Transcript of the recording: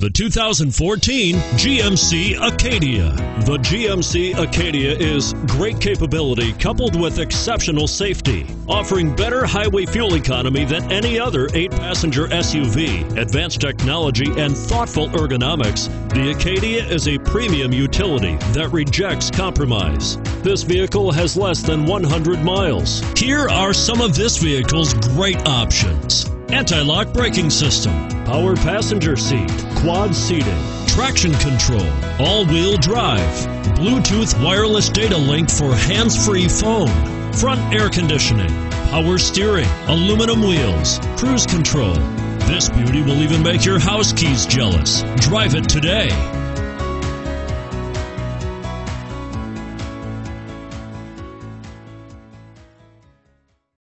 The 2014 GMC Acadia. The GMC Acadia is great capability coupled with exceptional safety, offering better highway fuel economy than any other eight passenger SUV, advanced technology, and thoughtful ergonomics. The Acadia is a premium utility that rejects compromise. This vehicle has less than 100 miles. Here are some of this vehicle's great options anti lock braking system, power passenger seat, quad seating, traction control, all wheel drive, Bluetooth wireless data link for hands free phone, front air conditioning, power steering, aluminum wheels, cruise control. This beauty will even make your house keys jealous. Drive it today.